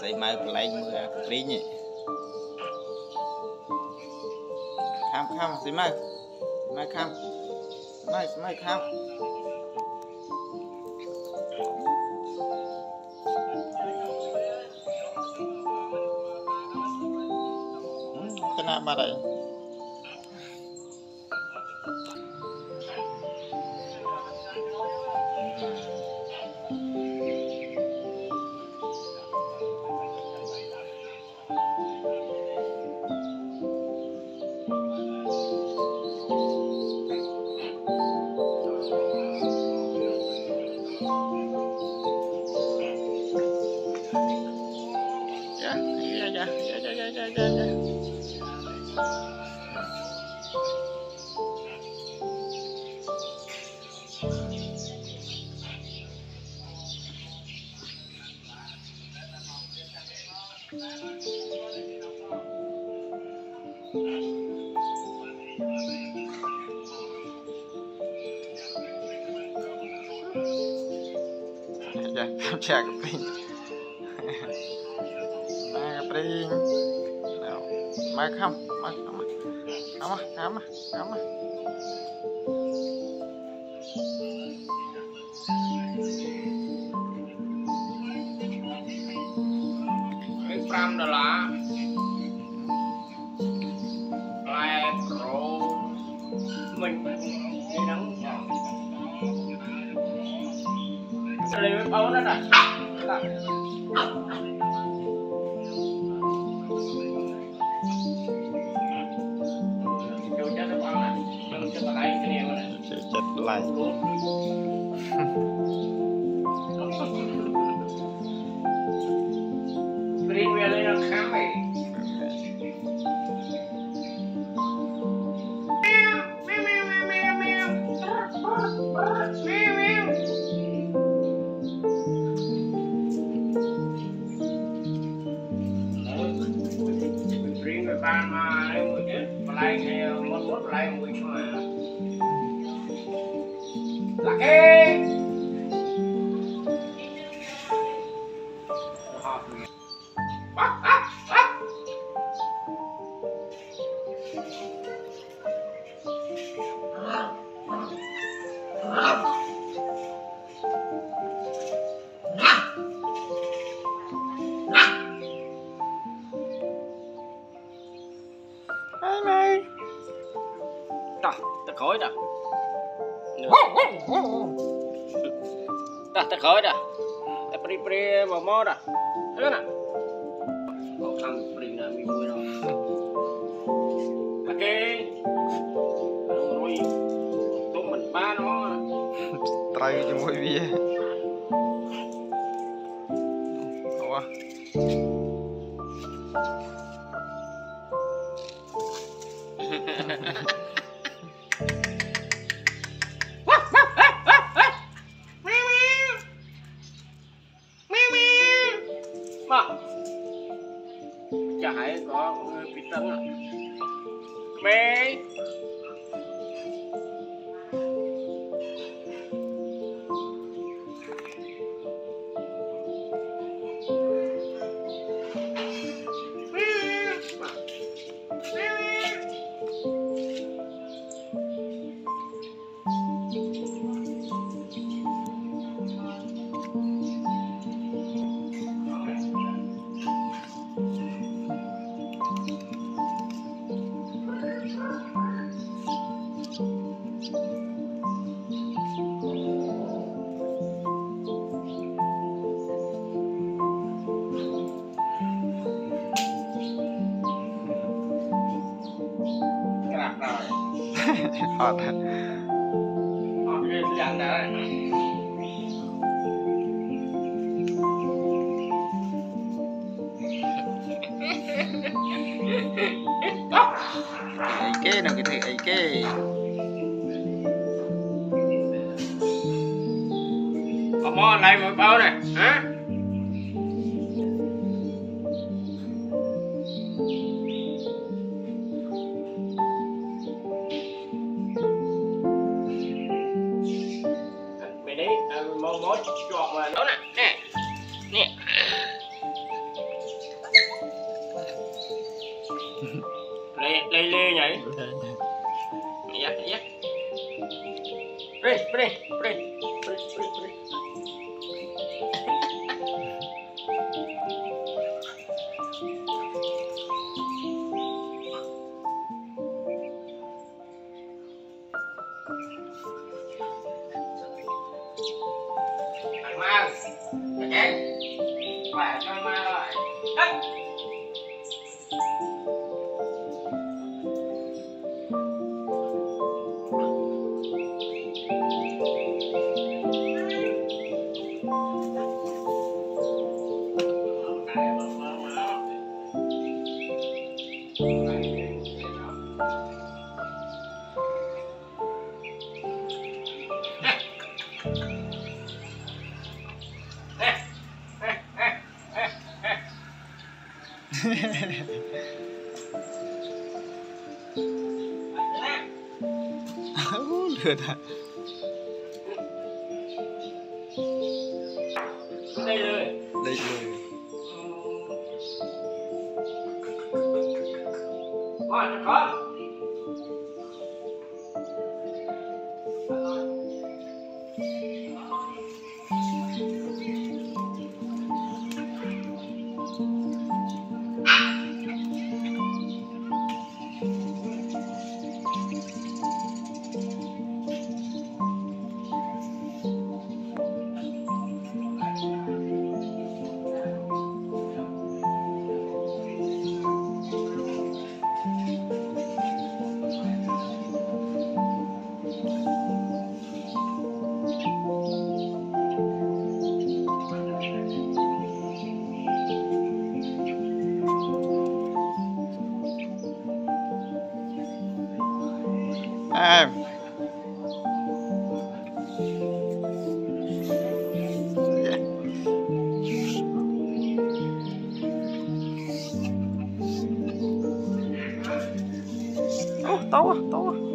ស្អីមកកន្លែងមើលអាកព្រីងនេះខាំខាំស្អីមកមកខាំមកស្មកខាំគណៈបាត់ហើយ Ya, ya, ya, ya, ya, ya. យ៉ាខ្ញុំឆាកាពីណាកាព្រីងណៅមកខំមកខំមកខំមកខំមក5ដុល្លារផ្លែប្រូមិញនេះហ្នឹង sorry, may pauna na. Ah. Ah. Ah. black and which. khói rồi ta ta khói rồi ta pri pri mò mò rồi thế nè. Còn thằng pri là mi vui đâu ok. Nó nói tụi mình ba nó. Trai cho mỗi bia. Ủa? Ha ha ha ha. Mà chả có người bị tấn à mẹ hot Ike nào cái thầy Ike Ông mò này mới bao này hả? Layak lele nya eh. Ya ya. Pres pres pres. 哎！哎！哎！哎！哎！嘿嘿嘿！哎！啊，我乐的。Pode, pode. 哎，哦，走我，走我。